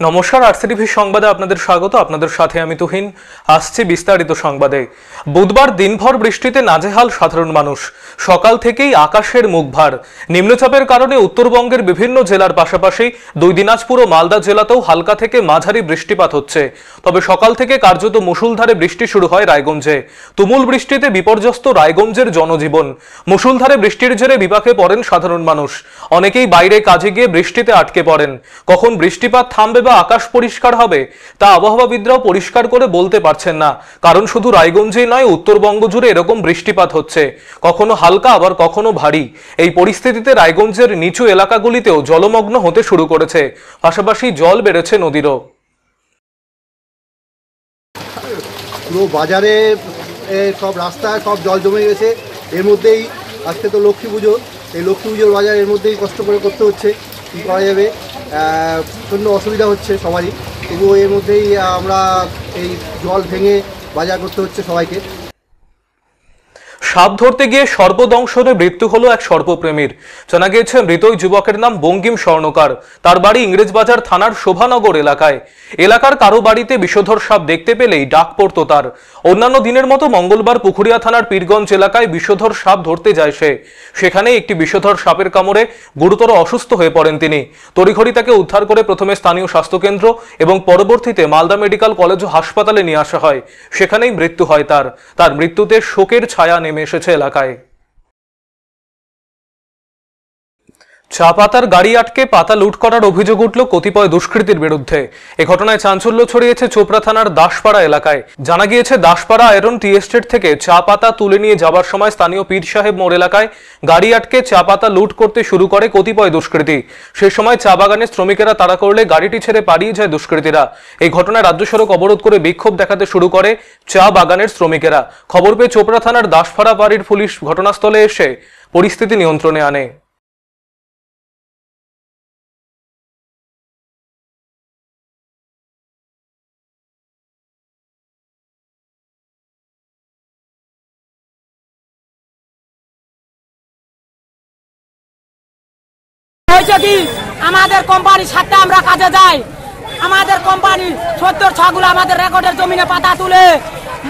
নমস্কার আরসিটিভি সংবাদে আপনাদের স্বাগত, আপনাদের সাথে আমি তুহিন। আসছি বিস্তারিত সংবাদে। বুধবার দিনভর বৃষ্টিতে নাজেহাল সাধারণ মানুষ। সকাল থেকেই আকাশের মুখভার নিম্নচাপের কারণে উত্তরবঙ্গের বিভিন্ন জেলার পাশাপাশি দুই দিনাজপুর ও মালদা জেলাতেও হালকা থেকে মাঝারি বৃষ্টিপাত হচ্ছে। তবে সকাল থেকে কার্যত মুষলধারে বৃষ্টি শুরু হয় রায়গঞ্জে। তুমুল বৃষ্টিতে বিপর্যস্ত রায়গঞ্জের জনজীবন। মুষলধারে বৃষ্টির জেরে বিপাকে পড়েন সাধারণ মানুষ। অনেকেই বাইরে কাজে গিয়ে বৃষ্টিতে আটকে পড়েন। কখন বৃষ্টিপাত থামবে বা আকাশ পরিষ্কার হবে, তা আবহাওয়াবিদরাও পরিষ্কার করে বলতে পারছেন না। কারণ শুধু রায়গঞ্জেই নয়, উত্তরবঙ্গ জুড়ে এরকম বৃষ্টিপাত হচ্ছে। কখনো হালকা, আবার কখনো ভারী। এই পরিস্থিতিতে রায়গঞ্জের নিচু এলাকাগুলিতেও জলমগ্ন হতে শুরু করেছে। পাশাপাশি জল বেড়েছে নদীরও। পুরো বাজারে সব রাস্তায় সব জল জমে গেছে। এর মধ্যেই আজকে তো লক্ষ্মী পুজো। এই লক্ষ্মী পুজোর বাজার এর মধ্যেই কষ্ট করে করতে হচ্ছে। কী করা যাবে? প্রচণ্ড অসুবিধা হচ্ছে সবারই তবুও এর মধ্যেই আমরা এই জল ভেঙে বাজার করতে হচ্ছে সবাইকে। সাপ ধরতে গিয়ে সর্পদংশনে মৃত্যু হলো এক সর্পপ্রেমীর। জানা গিয়েছে মৃত যুবকের নাম বঙ্গিম স্বর্ণকার। তার বাড়ি ইংরেজবাজার থানার শোভানগর এলাকায়। এলাকার কারও বাড়িতে বিষধর সাপ দেখতে পেলেই ডাক পড়তো তার। অন্যান্য দিনের মতো মঙ্গলবার পুকুরিয়া থানার পীরগঞ্জ এলাকায় বিষধর সাপ ধরতে যায় সে। সেখানে একটি বিষধর সাপের কামড়ে গুরুতর অসুস্থ হয়ে পড়েন তিনি। তড়িঘড়ি তাকে উদ্ধার করে প্রথমে স্থানীয় স্বাস্থ্যকেন্দ্র এবং পরবর্তীতে মালদা মেডিকেল কলেজ ও হাসপাতালে নিয়ে আসা হয়। সেখানেই মৃত্যু হয় তার। তার মৃত্যুতে শোকের ছায়া নেমে এসেছে এলাকায়। চা পাতার গাড়ি আটকে পাতা লুট করার অভিযোগ উঠল কতিপয় দুষ্কৃতীর বিরুদ্ধে। এ ঘটনায় চাঞ্চল্য ছড়িয়েছে চোপড়া থানার দাসপাড়া এলাকায়। জানা গিয়েছে, দাসপাড়া আয়রন টি এস্টেট থেকে চা পাতা তুলে নিয়ে যাবার সময় স্থানীয় পীর সাহেব মোড় এলাকায় গাড়ি আটকে চা পাতা লুট করতে শুরু করে কতিপয় দুষ্কৃতী। সে সময় চা বাগানের শ্রমিকেরা তাড়া করলে গাড়িটি ছেড়ে পালিয়ে যায় দুষ্কৃতীরা। এই ঘটনায় রাজ্য সড়ক অবরোধ করে বিক্ষোভ দেখাতে শুরু করে চা বাগানের শ্রমিকেরা। খবর পেয়ে চোপড়া থানার দাসপাড়া বাড়ির পুলিশ ঘটনাস্থলে এসে পরিস্থিতি নিয়ন্ত্রণে আনে। কি আমাদের কোম্পানির সাথে আমরা কাজে যাই, আমাদের কোম্পানি সত্তর ছগুলো আমাদের রেকর্ডের জমিনে পাতা তুলে,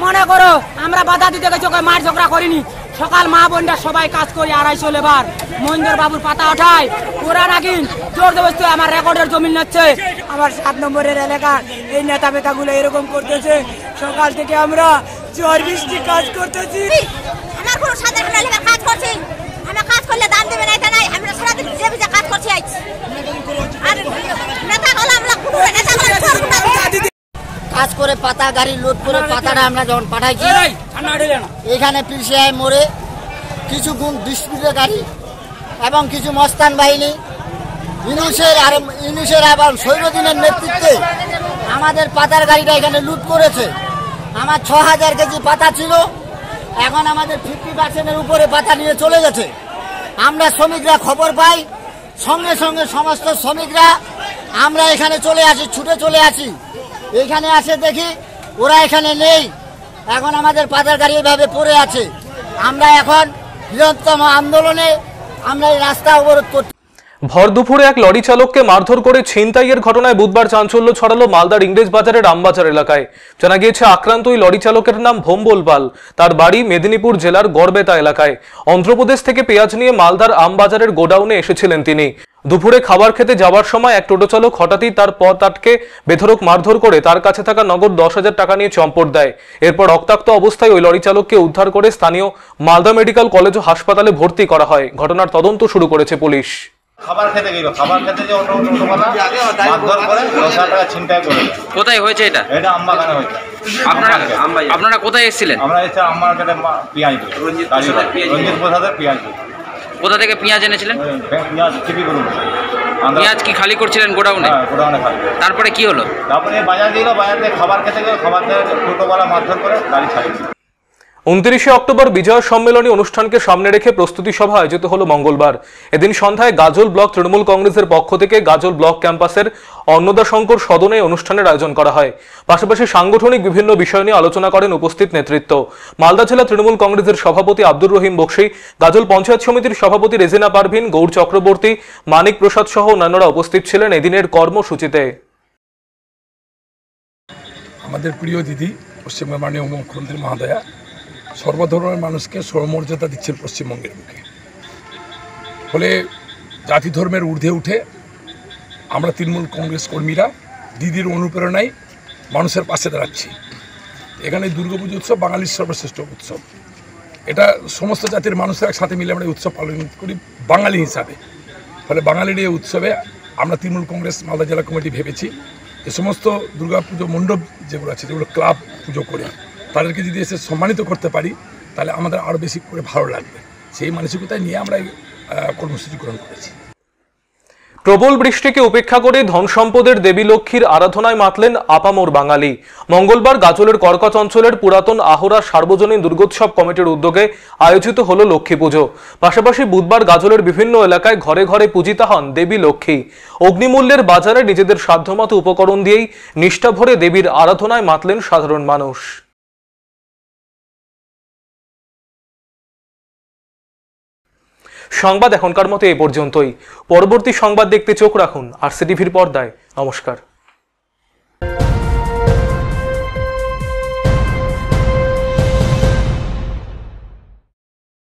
মনে করো আমরা বাধা দিতে গেছি, ওকে মার ঝগড়া করিনি। সকাল মা বোনরা সবাই কাজ করি আড়াইশো লেবার। মহেন্দ্র বাবুর পাতা ওঠায়, ওরা নাকি জোর আমার রেকর্ডের জমি নিচ্ছে। আমার সাত নম্বরের এলাকা, এই নেতা বেতাগুলো এরকম করতেছে। সকাল থেকে আমরা ঝড় বৃষ্টি কাজ করতেছি। আমার কোনো সাধারণ লেবার কাজ করছি। আমরা কাজ করলে দাম দেবে না এটা নাই আমরা সারাদিন ভিজে ভিজে কাজ করছি আজ আর নেতা হলো আমরা কোনো নেতা হলো কাজ করে পাতা গাড়ি লোড করে পাতাটা আমরা যখন পাঠাইছি এখানে পিসিআই মোড়ে কিছু গুণ গাড়ি এবং কিছু মস্তান বাহিনী ইউনুসের আর ইউনুসের এবং সৈরদিনের নেতৃত্বে আমাদের পাতার গাড়িটা এখানে লুট করেছে। আমার ছ হাজার কেজি পাতা ছিল এখন আমাদের ফিফটি পার্সেন্টের উপরে পাতা নিয়ে চলে গেছে। আমরা শ্রমিকরা খবর পাই সঙ্গে সঙ্গে সমস্ত শ্রমিকরা আমরা এখানে চলে আসি ছুটে চলে আসি। এখানে আসে দেখি, ওরা এখানে নেই। এখন আমাদের পাতার গাড়ি এভাবে পড়ে আছে। আমরা এখন বৃহত্তম আন্দোলনে আমরা এই রাস্তা অবরোধ করছি। ভর দুপুরে এক লরি চালককে মারধর করে ছিনতাইয়ের ঘটনায় বুধবার চাঞ্চল্য ছড়ালো মালদার ইংরেজ বাজারের আমবাজার এলাকায়। জানা গিয়েছে, আক্রান্ত ওই লরি চালকের নাম ভোম্বল পাল। তার বাড়ি মেদিনীপুর জেলার গড়বেতা এলাকায়। অন্ধ্রপ্রদেশ থেকে পেঁয়াজ নিয়ে মালদার আমবাজারের গোডাউনে এসেছিলেন তিনি। দুপুরে খাবার খেতে যাওয়ার সময় এক টোটো চালক হঠাৎই তার পথ আটকে বেধরক মারধর করে তার কাছে থাকা নগদ দশ হাজার টাকা নিয়ে চম্পট দেয়। এরপর রক্তাক্ত অবস্থায় ওই লরি চালককে উদ্ধার করে স্থানীয় মালদা মেডিকেল কলেজ ও হাসপাতালে ভর্তি করা হয়। ঘটনার তদন্ত শুরু করেছে পুলিশ। খাবার খেতে গেল। খাবার খেতে যে অটো অটো মারধর করে দশ হাজার টাকা ছিনতাই করে। কোথায় হয়েছে এটা? এটা আমবাগানে হয়েছে। আপনারা আপনারা কোথায় এসেছিলেন? আমরা এসে আমার কাছে পেঁয়াজ রঞ্জিত প্রসাদের পেঁয়াজ কোথা থেকে পেঁয়াজ এনেছিলেন? পেঁয়াজ টিপি করুন। পেঁয়াজ কি খালি করছিলেন গোডাউনে? হ্যাঁ গোডাউনে খালি। তারপরে কি হলো? তারপরে বাজার দিল বাজার দিয়ে খাবার খেতে গেল খাবার থেকে টোটোওয়ালা মারধর করে গাড়ি ছাড়িয়ে। উনত্রিশে অক্টোবর বিজয় সম্মেলনী অনুষ্ঠানকে সামনে রেখে প্রস্তুতি সভা আয়োজিত হলো মঙ্গলবার। এদিন সন্ধ্যায় গাজল ব্লক তৃণমূল কংগ্রেসের পক্ষ থেকে গাজল ব্লক ক্যাম্পাসের অন্নদাশঙ্কর সদনে অনুষ্ঠানের আয়োজন করা হয়। পাশাপাশি সাংগঠনিক বিভিন্ন বিষয় নিয়ে আলোচনা করেন উপস্থিত নেতৃত্ব। মালদা জেলা তৃণমূল কংগ্রেসের সভাপতি আব্দুর রহিম বক্সি, গাজল পঞ্চায়েত সমিতির সভাপতি রেজিনা পারভিন, গৌর চক্রবর্তী, মানিক প্রসাদ সহ অন্যান্যরা উপস্থিত ছিলেন এদিনের কর্মসূচিতে। আমাদের প্রিয় দিদি পশ্চিমবঙ্গের মাননীয় মুখ্যমন্ত্রী মহাদয়া সর্বধর্মের মানুষকে সর্বমর্যাদা দিচ্ছেন পশ্চিমবঙ্গের মুখে ফলে জাতি ধর্মের ঊর্ধ্বে উঠে আমরা তৃণমূল কংগ্রেস কর্মীরা, দিদির অনুপ্রেরণায় মানুষের পাশে দাঁড়াচ্ছি। এখানে দুর্গাপুজো উৎসব, বাঙালির সর্বশ্রেষ্ঠ উৎসব। এটা সমস্ত জাতির মানুষের একসাথে মিলে আমরা উৎসব পালন করি বাঙালি হিসাবে। ফলে বাঙালির এই উৎসবে আমরা তৃণমূল কংগ্রেস, মালদা জেলা কমিটি ভেবেছি যে সমস্ত দুর্গাপুজো মণ্ডপ যেগুলো আছে, যেগুলো ক্লাব পুজো করে তাদেরকে যদি এসে সম্মানিত করতে পারি, তাহলে আমাদের আরও বেশি করে ভালো লাগবে। সেই মানসিকতায় নিয়ে আমরা এই কর্মসূচি গ্রহণ করেছি। প্রবল বৃষ্টিকে উপেক্ষা করে ধন সম্পদের দেবী লক্ষ্মীর আরাধনায় মাতলেন আপামোর বাঙালি। মঙ্গলবার গাজলের কর্কচ অঞ্চলের পুরাতন আহরা সার্বজনীন দুর্গোৎসব কমিটির উদ্যোগে আয়োজিত হল লক্ষ্মী পুজো। পাশাপাশি বুধবার গাজলের বিভিন্ন এলাকায় ঘরে ঘরে পূজিতা হন দেবী লক্ষ্মী। অগ্নিমূল্যের বাজারে নিজেদের সাধ্যমতো উপকরণ দিয়েই নিষ্ঠাভরে দেবীর আরাধনায় মাতলেন সাধারণ মানুষ। সংবাদ এখনকার মতো এ পর্যন্তই। পরবর্তী সংবাদ দেখতে চোখ রাখুন আর সিটিভির পর্দায়। নমস্কার।